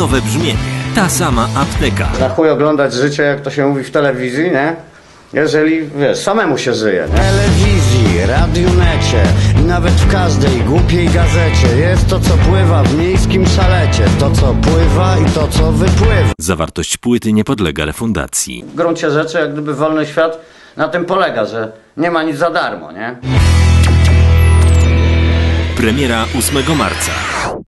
nowe brzmienie. Ta sama apteka. Na chuj oglądać życie, jak to się mówi w telewizji, nie? Jeżeli, wiesz, samemu się żyje, nie? telewizji, radionecie nawet w każdej głupiej gazecie jest to, co pływa w miejskim szalecie, to, co pływa i to, co wypływa. Zawartość płyty nie podlega refundacji. W gruncie rzeczy, jak gdyby wolny świat na tym polega, że nie ma nic za darmo, nie? Premiera 8 marca.